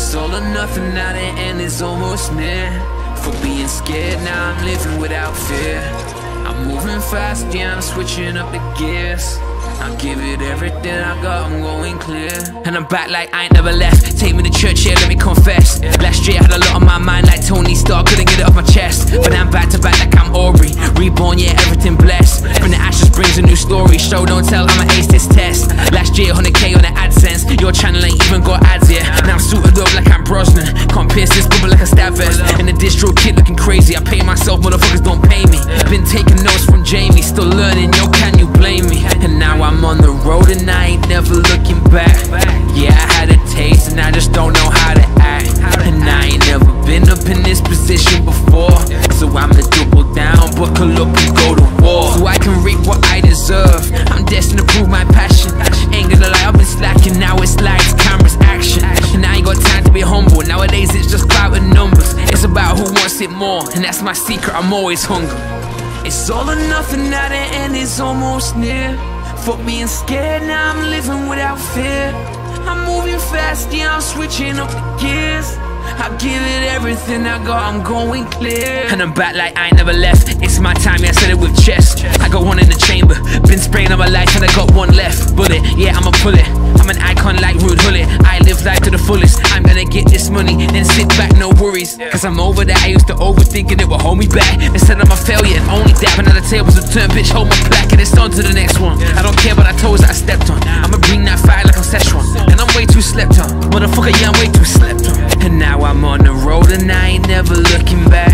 It's all or nothing now, the end is almost near. For being scared, now I'm living without fear. I'm moving fast, yeah, I'm switching up the gears. I give it everything I got, I'm going clear. And I'm back like I ain't never left. Take me to church, yeah, let me confess. Last year I had a lot on my mind, like Tony Stark, couldn't get it off my chest. But now I'm back to back like I'm Aubrey. Reborn, yeah, everything blessed. From the ashes brings a new story. Show, don't tell, I'ma ace this test. Last year, 100k on the AdSense. Your channel ain't even got ads yet. Now I'm suited up like I'm Brosnan. Can't pierce this bubble like a stab vest. And the DistroKid looking crazy. I pay myself, motherfuckers don't pay me. Been taking notes from Jamie, still learning, yo, can you blame me? Secret, I'm always hungry. It's all or nothing now, the end is almost near. Fuck being scared, now I'm living without fear. I'm moving fast, yeah, I'm switching up the gears. I give it everything I got, I'm going clear. And I'm back like I ain't never left. It's my time, yeah, I said it with chest. I got one in the chamber, been spraying on my life, and I got one left. Bullet, yeah, I'ma pull it. I'm an icon like Rude Hullet. I live life to the fullest. I'm gonna get this money, then sit back, no worries. Cause I'm over that. I used to overthink and it would hold me back. Instead I'm a failure and only dabbing at the tables to turn, bitch, hold my back. and it's on to the next one. I don't care the toes that I stepped on. I'ma bring that fire like I'm Szechuan. And I'm way too slept on. Motherfucker, yeah, I'm way too slept on. And now I'm on the road and I ain't never looking back.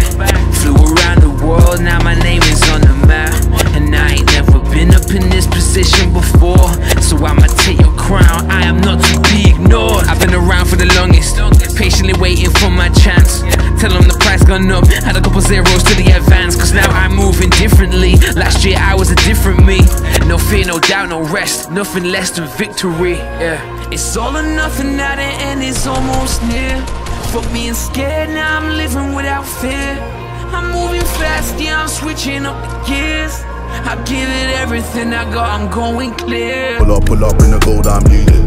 Flew around the world, now my name is on the map. I ain't never been up in this position before. So I'ma take your crown, I am not to be ignored. I've been around for the longest, patiently waiting for my chance. Tell them the price gone up, had a couple zeros to the advance. Cause now I'm moving differently. Last year I was a different me. No fear, no doubt, no rest, nothing less than victory. Yeah, it's all or nothing now, the end is almost near. Fuck being scared, now I'm living without fear. I'm moving fast, yeah, I'm switching up the gears. I give it everything I got, I'm going clear. Pull up, pull up in the gold, I'm leading.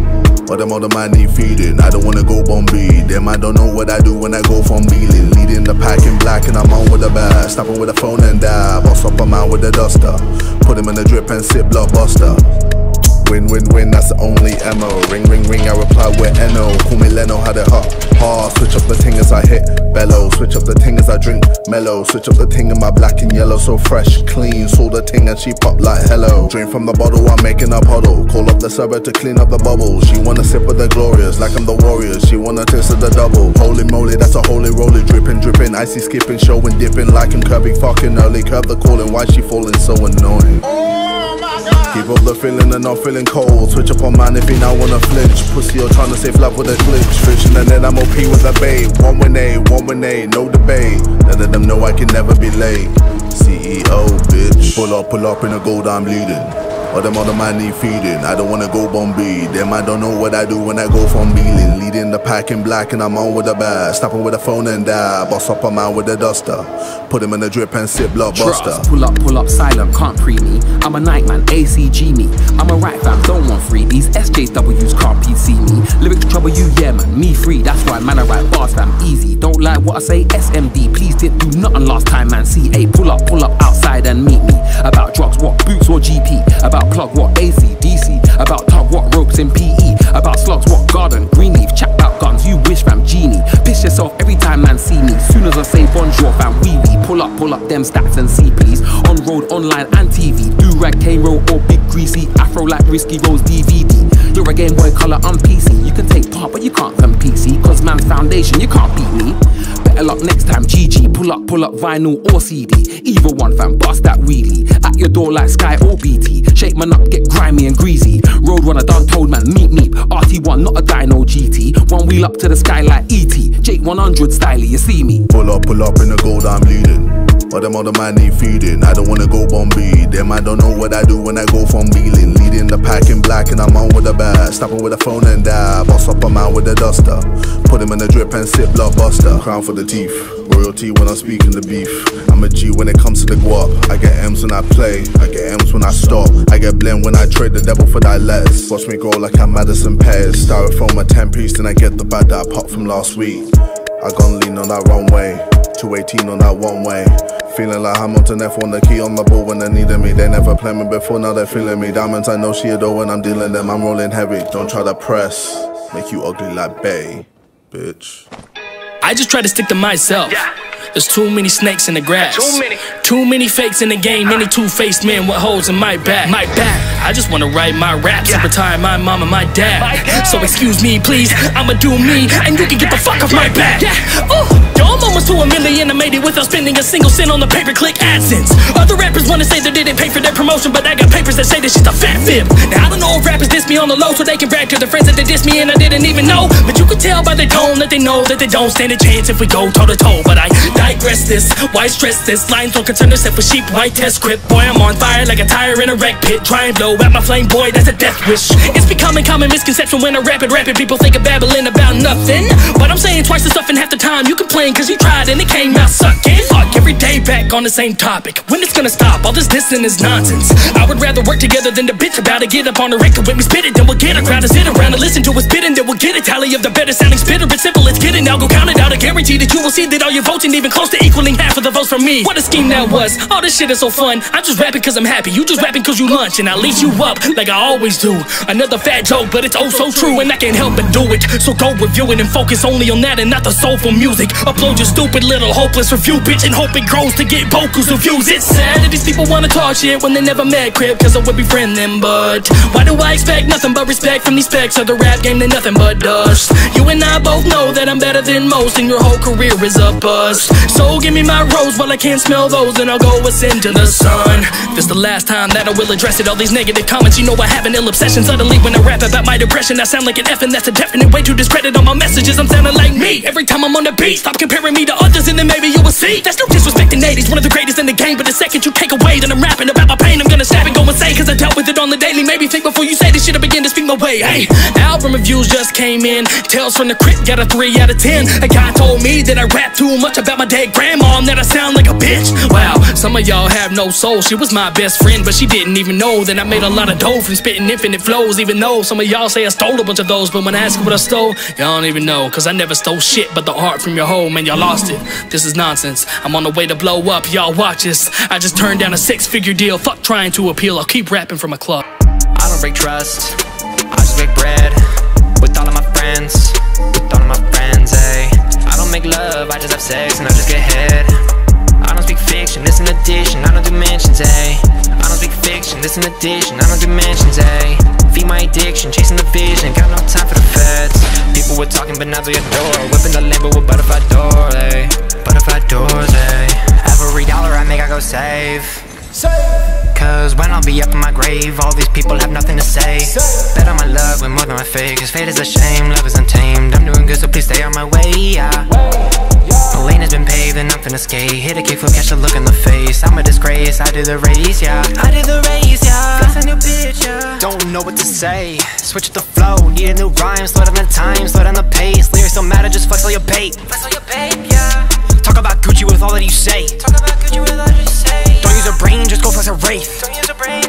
But them other man need feeding. I don't wanna go Bombay. Them I don't know what I do when I go from Beeling. Leading the pack in black and I'm on with the bag. Snapping with a phone and dab. Boss up a man with a duster. Put him in the drip and sit blockbuster. Win, win, win, that's the only ammo. Ring, ring, ring, I reply with Eno. Call me Leno, had it hot. Switch up the ting as I hit bellow. Switch up the ting as I drink mellow. Switch up the ting in my black and yellow, so fresh, clean. Saw the ting and she pop like hello. Drink from the bottle, I'm making a puddle. Call up the server to clean up the bubbles. She wanna sip of the glorious, like I'm the warriors. She wanna taste of the double. Holy moly, that's a holy roly. Dripping, dripping, icy skipping, showing, dipping, like I'm curvy, fucking early. Curve the calling, why she falling so annoying? Keep up the feeling and not feeling cold. Switch up on man if you now wanna flinch. Pussy, you're trying to save love with a glitch. Switching and then I'm OP with a babe. One win A, one win A, no debate. Let them know I can never be late. CEO, bitch. Pull up, pull up in the gold, I'm leading. All them other man need feeding. I don't wanna go Bombay. Them I don't know what I do when I go from Beeling. Leading the pack in black and I'm on with a bag. Snapping with a phone and dab. Boss up a man with a duster. Put him in the drip and sit blockbuster. Pull up, pull up, silent, can't pre me. I'm a nightman, ACG me. I'm a right fam, don't want freebies. SJWs can't PC me. Lyrics trouble you, yeah man, me free. That's why man I write bars fam, easy. Don't like what I say, SMD. Please didn't do nothing last time, man. CA, pull up, pull up outside and meet me. About drugs, what boots or GP? About plug, what AC, DC? About tug, what ropes in PE? About slugs, what garden, green leaf? Chat about guns, you wish fam, genie. Every time man see me. Soon as I say bonjour fam, wee wee. Pull up, pull up them stats and see please. On road, online and TV. Do rag, K-roll or big greasy. Afro like risky rose DVD. You're a Game Boy Color, I'm PC. You can take part, but you can't come PC. Cause man's foundation, you can't beat me. Better luck next time, GG. Pull up, pull up vinyl or CD. Either one, fam, bust that wheelie. At your door like Sky or BT. Shake man up, get grimy and greasy. Road runner done told man, meet me. RT1, not a dyno GT. One wheel up to the sky like ET. Jake 100 style, you see me. Pull up, pull up in the gold, I'm leading. But them other man need feeding. I don't wanna go Bombay. Them I don't know what I do when I go from Beeling. Leading the pack in black and I'm on with a bag. Snapping with a phone and dab. Boss up a man with a duster. Put him in the drip and sit blockbuster. Crown for the teeth. royalty when I'm speaking the beef. I'm a G when it comes to the guap. I get M's when I play, I get M's when I stop. I get blend when I trade the devil for that letters. Watch me grow like I'm Madison Pairs. Styrofoam a 10 piece, then I get the bag that I popped from last week. I gone lean on that runway, 218 on that one way. Feeling like Hamilton F on the key on the ball when they needed me. They never played me before, now they're feeling me. Diamonds, I know she adore when I'm dealing them. I'm rolling heavy, don't try to press. Make you ugly like Bay, bitch. I just try to stick to myself. Yeah. There's too many snakes in the grass. Too many. Too many fakes in the game. Many two-faced men with holes in my back. My back. I just wanna write my raps and Yeah. retire my mom and my dad. My dad. So excuse me, please. I'ma do me, and you can get the fuck off my back. Yeah. Oh, yo, I'm almost to a million. I made it without spending a single cent on the pay-per-click AdSense. Other rappers wanna say they didn't pay for their promotion, but I got papers that say this shit's a fat fib. Now I don't know if rappers diss me on the low, so they can brag to their friends that they diss me and I didn't even know. But you can tell by their tone that they know that they don't stand a chance if we go toe to toe. But I digress this. Why stress this? Lines don't concern themselves with sheep. White test script. Boy, I'm on fire like a tire in a wreck pit. Try and blow out my flame, boy. That's a death wish. It's becoming common misconception when I rap it, rap it. People think of babbling about nothing. But I'm saying twice the stuff and half the time you complain cause you tried and it came out sucking. Fuck every day back on the same topic. When it's gonna stop? All this dissing is nonsense. I would rather work together than to bitch about it. Get up on the record with me, spit it, then we'll get a crowd to sit around and listen to us spitting. Then we'll get a tally of the better sounding spitter. It's simple, it's kidding. Now go count it out. I guarantee that you will see that all your votes ain't even close to equaling half of the votes from me. What a scheme that was. All this shit is so fun. I'm just rapping cause I'm happy. You just rapping cause you lunch. And I leash you up like I always do. Another fat joke, but it's oh so true. And I can't help but do it. So go review it and focus only on that and not the soulful music. Upload your stupid little hopeless review, bitch, and hope it grows to get vocals of views. It's sad that these people wanna talk shit when they never met Crib, cause I would befriend them. But why do I expect nothing but respect from these specs of the rap game? They're nothing but dust. You and I both know that I'm better than most, and your whole career is a bust. So give me my rose while I can't smell those, and I'll go ascend to the sun. This the last time that I will address it. All these negative comments, you know I have an ill obsession. Suddenly, when I rap about my depression, I sound like an F, and that's a definite way to discredit all my messages. I'm sounding like me every time I'm on the beat. Stop comparing me to others, and then maybe you will see. That's no disrespect in 80s, one of the greatest in the game. But the second you take away, then I'm rapping about my pain. I'm gonna snap and go insane, cause I dealt with it on the daily. Maybe think before you say this shit, I begin to speak my way. Hey, album reviews just came in. Tales from the crypt got a 3 out of 10. A guy told me that I rap too much about my dead grandma, and that I sound like a bitch. Wow, some of y'all have no soul. She was my best friend, but she didn't even know that I made a lot of dough from spitting infinite flows. Even though some of y'all say I stole a bunch of those, but when I ask what I stole, y'all don't even know. Cause I never stole shit but the heart from your home, and y'all This is nonsense. I'm on the way to blow up, y'all watch this. I just turned down a six figure deal. Fuck trying to appeal, I'll keep rapping from a club. I don't break trust, I just make bread with all of my friends, with all of my friends, ayy. I don't make love, I just have sex and I just get head. I don't speak fiction, this an addition, I don't do mentions, ayy. I don't speak fiction, this an addition, I don't do mentions, ayy. Feed my addiction, chasing the vision, got no time for the. Were talking, but now they adore. Whipping the Lambo with butterfly doors, ayy. Butterfly doors, ayy. Every dollar I make, I go save. Cause when I'll be up in my grave, all these people have nothing to say. Bet on my love with more than my fake, cause fate is a shame, love is untamed. I'm doing good, so please stay on my way, yeah. My lane has been paved and I'm finna skate. Hit a kickflip, catch a look in the face. I'm a disgrace, I do the race, yeah. I did the race, yeah. Flex a new bitch, yeah. Don't know what to say. Switch up the flow, need a new rhyme. Slow down the time, slow down the pace. Lyrics don't matter, just flex all your bait. Flex all your bait, yeah. Talk about Gucci with all that you say. Talk about Gucci with all that you say. Don't use a brain, just go flex a wraith. Don't use a brain,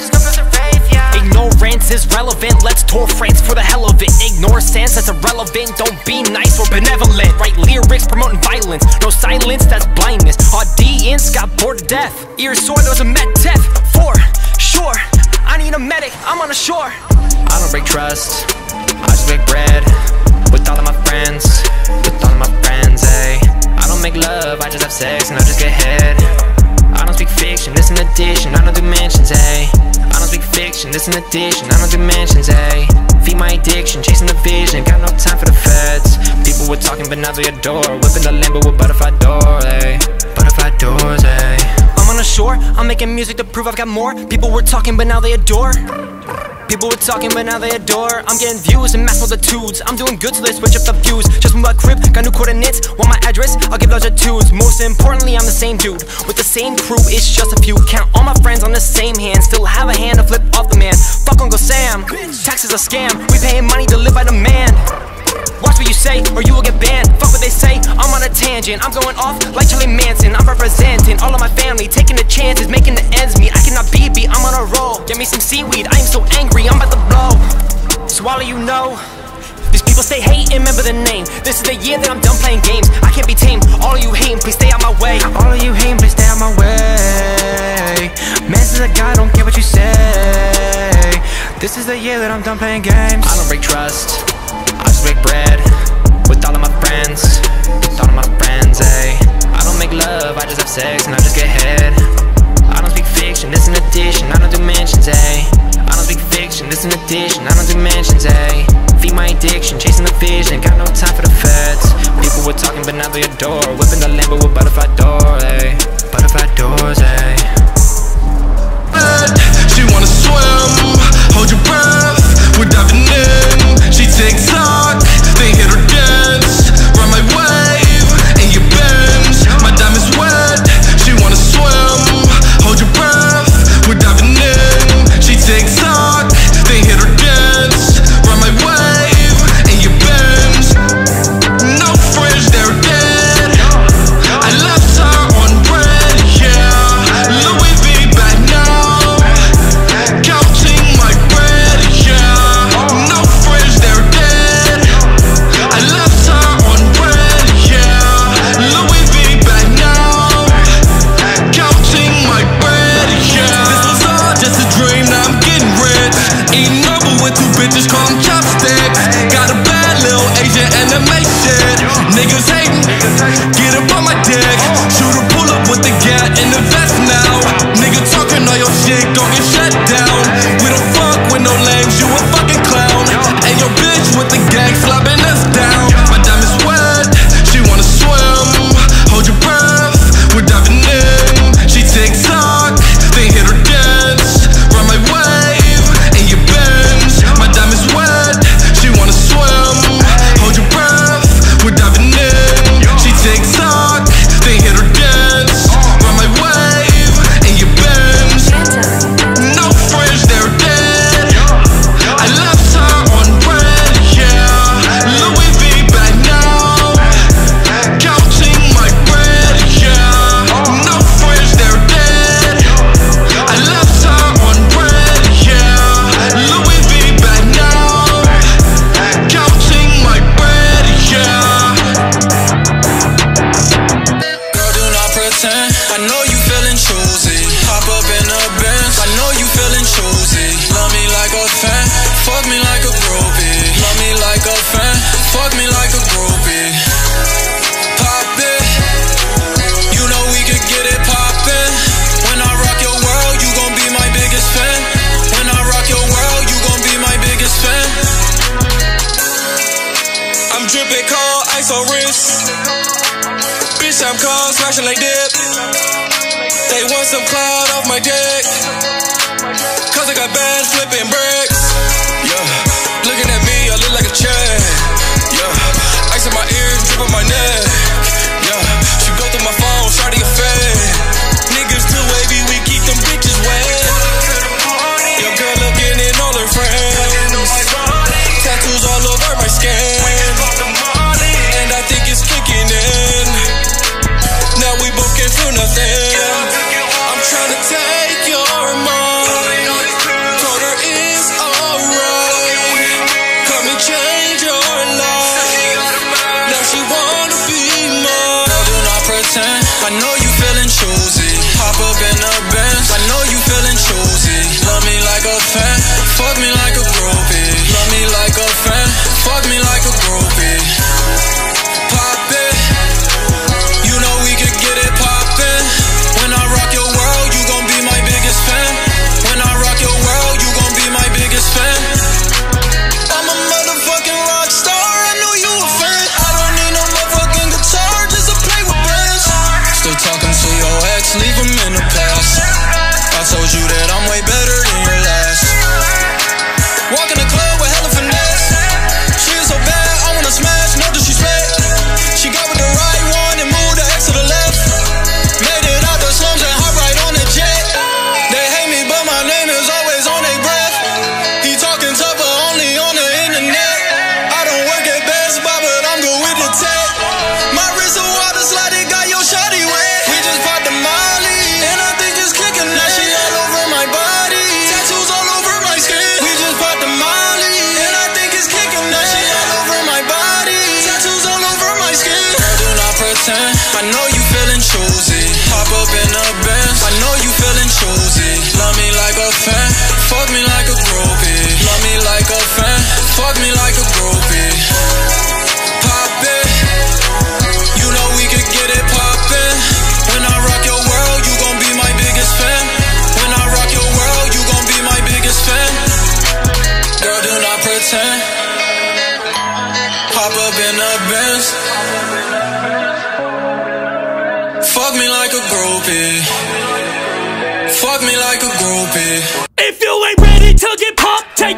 is relevant, let's tour France for the hell of it. Ignore sense, that's irrelevant. Don't be nice or benevolent. Write lyrics promoting violence. No silence, that's blindness. Audience got bored to death. Ears sore, there was a med test. For sure, I need a medic, I'm on the shore. I don't break trust, I just make bread. With all of my friends, with all of my friends, ayy. I don't make love, I just have sex and I just get head. I don't speak fiction, this an addition, I don't do mentions, ayy. I don't speak fiction, this an addition, I don't do mentions, ayy. Feed my addiction, chasing the vision, got no time for the feds. People were talking, but now they adore. Whipping the Lambo with butterfly doors, ayy. Butterfly doors, ayy. I'm on the shore, I'm making music to prove I've got more. People were talking, but now they adore. People were talking, but now they adore. I'm getting views and mass multitudes. I'm doing good, so they switch up the views. Just moved my crib, got new coordinates. Want my address? I'll give twos. Most importantly, I'm the same dude with the same crew. It's just a few. Count all my friends on the same hand. Still have a hand to flip off the man. Fuck Uncle Sam. Tax is a scam. We paying money to live by demand. Watch what you say, or you will get banned. Fuck what they say, I'm on a tangent. I'm going off like Charlie Manson. I'm representing all of my family, taking the chances, making the ends meet. I cannot be beat, I'm on a roll. Get me some seaweed, I am so angry, I'm about to blow. Swallow, you know. These people stay hating, remember the name. This is the year that I'm done playing games. I can't be tamed. All of you hating, please stay out my way. All of you hating, please stay out my way. Man says a guy, don't care what you say. This is the year that I'm done playing games. I don't break trust. I bread with all of my friends. With all of my friends, ayy. I don't make love, I just have sex and I just get head. I don't speak fiction, it's an addition. I don't do mentions, ayy. I don't speak fiction, it's an addition. I don't do mentions, ayy. Feed my addiction, chasing the vision. Got no time for the feds. People were talking, but now they adore. Whipping the Lambo with butterfly door, ayy. Butterfly doors, ayy. Choosy. Hop up in the Benz. I know you feeling choosy. Love me like a fan. Fuck me like a groupie. Love me like a fan. Fuck me like a groupie. Pop it. You know we could get it poppin'. When I rock your world, you gon' be my biggest fan. When I rock your world, you gon' be my biggest fan. I'm dripping cold, ice on wrist. Bitch, I'm cold, smashing like dip. Some cloud off my dick. Cause I got bands flipping bricks.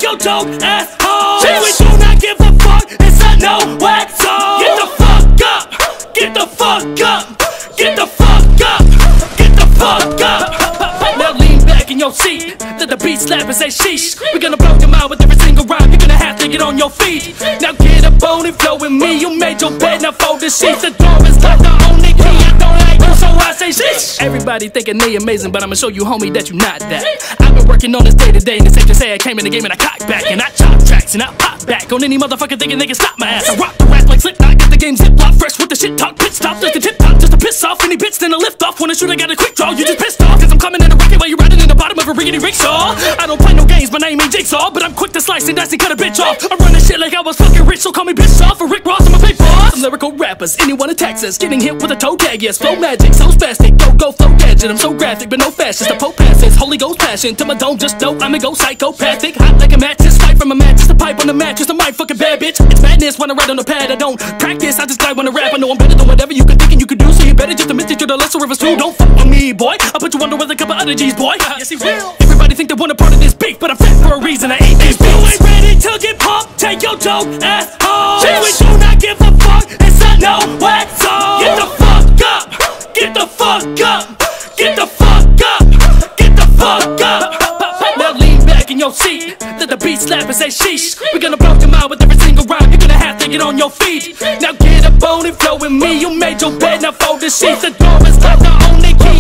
Take your dope ass home. We do not give a fuck, it's a no wax zone. Get the fuck up, get the fuck up, get the fuck up, get the fuck up. Now lean back in your seat, let the beat slap and say sheesh. We're gonna blow your mind with every single rhyme, you're gonna have to get on your feet. Now get a bone and flow with me, you made your bed, now fold the sheets. The door is locked, the only key, like you, say sheesh. Everybody thinking they amazing, but I'ma show you, homie, that you not that. I've been working on this day to day, and it's safe to say I came in the game and I cock back, and I chop tracks, and I pop back on any motherfucker thinking they can stop my ass. I rock the rap like Slipknot, the game zip lock fresh with the shit talk, pit stop, just the tip top, just to piss off any bitch, then a lift off. When I shoot, I got a quick draw, you just pissed off, cause I'm coming in a rocket while you're riding in the bottom of a rickety rickshaw. I don't play no games, my name ain't Jigsaw, but I'm quick to slice and dice and cut a bitch off. I run this shit like I was fucking rich, so call me bitch off. For Rick Ross, I'm a big boss. Some lyrical rappers, anyone attacks us, getting hit with a toe tag, yes, flow magic, so spastic, go go flow gadget. I'm so graphic, but no fascist. The Pope passes, Holy Ghost passion to my dome, just dope. I'ma go psychopathic, hot like a mattress, fight from a mattress, a pipe on the mattress, mic fucking bad bitch. It's madness when I write on the pad. I don't practice, I just glide when I rap. I know I'm better than whatever you could think and you could do, so you better just admit that you're the lesser of us two. Don't fuck with me, boy. I'll put you under with a couple other G's, boy. Yes, he will. Everybody think they want a part of this beef, but I'm fat for a reason. I ain't these beats. You ain't ready to get pumped, take your dope ass home. We do not give a fuck, it's a no wax zone. Get the fuck up, get the fuck up, get the fuck up, get the fuck up. Now lean back in your seat, let the beat slap and say sheesh. We're gonna blow your mind with every single rhyme. You're gonna get on your feet. Now get a bone and flow with me. You made your bed, now fold the sheets. The door is locked, the only key.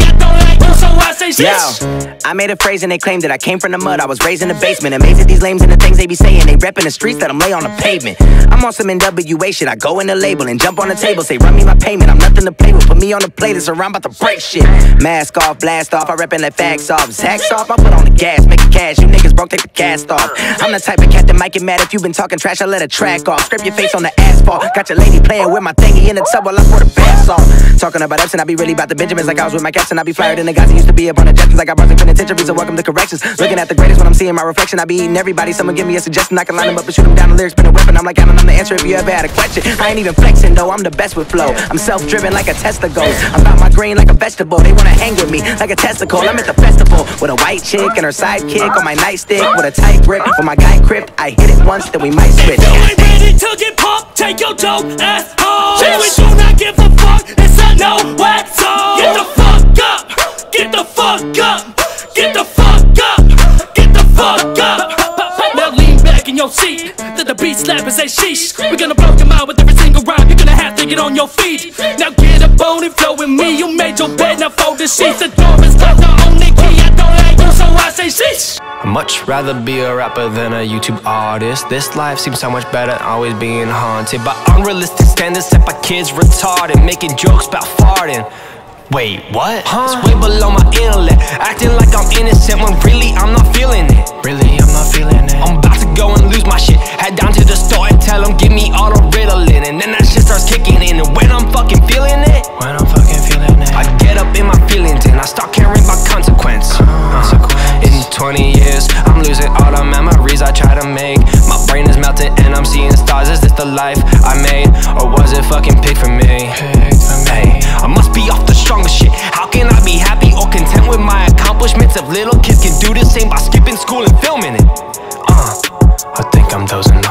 Say sheesh. Yo, I made a phrase and they claim that I came from the mud. I was raised in the basement. Amazed at these lames and the things they be saying. They reppin' the streets that I'm lay on the pavement. I'm on some NWA shit. I go in the label and jump on the table. Say, run me my payment. I'm nothing to play with. Put me on the plate. It's around about to break shit. Mask off, blast off. I reppin' that facts off. Zacks off. I put on the gas, make it cash. You niggas broke, take the cast off. I'm the type of cat that might get mad if you been talking trash. I let a track off. Scrape your face on the asphalt. Got your lady playing with my thingy in the tub while I pour the bass off. Talking about Epson, I be really about the Benjamins like I was with my and I be flyer than the guys that used to be up on. Like I brought the penitentiary, so welcome to corrections. Looking at the greatest when I'm seeing my reflection. I be eating everybody. Someone give me a suggestion. I can line them up and shoot them down. The lyrics been a weapon. I'm like, I don't know the answer if you ever had a question. I ain't even flexing though. I'm the best with flow. I'm self driven like a Tesla goes. I'm about my green like a vegetable. They wanna hang with me like a testicle. I'm at the festival with a white chick and her sidekick on my nightstick with a tight grip. When my guy crypt, I hit it once, then we might switch. You ain't ready to get pumped, take your dope ass home. We do not give a fuck, it's a no wax zone. Get the fuck up, get the fuck up, get the fuck up, get the fuck up. Now lean back in your seat, let the beat slap and say sheesh. We're gonna blow your mind with every single rhyme. You're gonna have to get on your feet. Now get up bone and flow with me. You made your bed, now fold the sheets. The door is locked, the only key. I don't like you, so I say sheesh. I'd much rather be a rapper than a YouTube artist. This life seems so much better, always being haunted by unrealistic standards set by kids retarded, making jokes about farting. Wait, what? Huh? It's way below my intellect, acting like I'm innocent when really I'm not feeling it. Really, I'm not feeling it. I'm about to go and lose my shit. Head down to the store and tell them give me all the Ritalin, and then that shit starts kicking in. And when I'm fucking feeling it, when I'm fucking feeling it, I get up in my feelings and I start caring about consequence. Uh, in 20 years, I'm losing all the memories I try to make. My brain is melting and I'm seeing stars. Is this the life I made, or was it fucking picked for me? Hey, shit. How can I be happy or content with my accomplishments if little kids can do the same by skipping school and filming it? Uh, I think I'm dozing off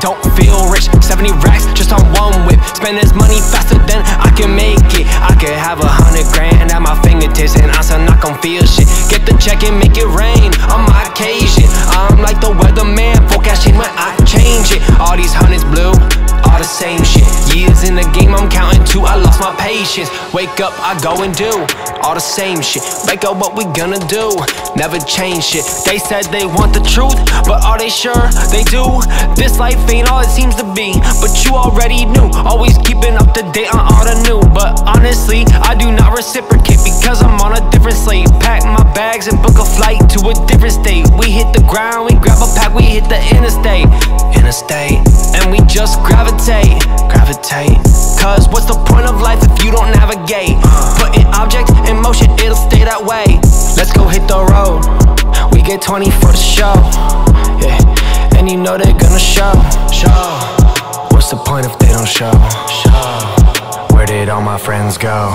don't feel rich. 70 racks just on one whip. Spend this money faster than I can make it. I could have a hundred grand at my fingertips, and I'm still not gon' feel shit. Get the check and make it rain on my occasion. I'm like the weatherman, forecasting when I change it. All these hundreds blue, all the same shit. Years in the game, I'm counting to, I lost my patience. Wake up, I go and do all the same shit. Wake up, what we gonna do? Never change shit. They said they want the truth, but are they sure they do? This life ain't all it seems to be, but you already knew. Always keeping up to date on all the new, but honestly, I do not reciprocate because I'm on a different slate. Pack my bags and book a flight to a different state. We hit the ground, we grab a pack, we hit the interstate, interstate, and we just gravitate, gravitate. Cause what's the point of life if you don't navigate? Putting objects in motion, it'll stay that way. Let's go hit the road. We get 20 for the show. Yeah, and you know they're gonna show. Show. What's the point if they don't show? Show. Where did all my friends go?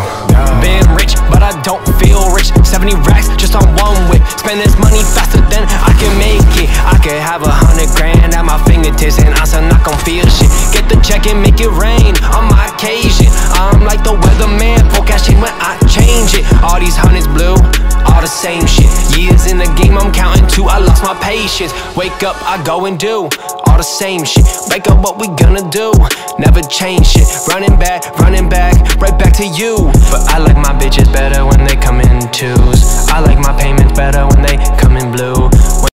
Been rich, but I don't feel rich. 70 racks just on one whip. Spend this money faster than I can make it. I could have a hundred grand at my fingertips, and I'm still not gon' feel shit. Get the check and make it rain on my occasion. I'm like the weatherman, forecasting when I change it. All these hundreds blue, all the same shit. Years in the game, I'm counting two. I lost my patience. Wake up, I go and do the same shit. Wake up, what we gonna do? Never change shit. Running back, running back, right back to you. But I like my bitches better when they come in twos. I like my payments better when they come in blue.